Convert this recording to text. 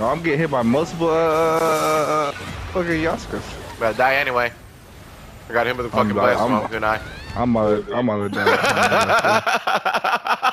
Oh, I'm getting hit by multiple uh, fucking Yaskas. But I die anyway. I got him with a fucking blast smoke, didn't I? I'm on, I'm gonna die.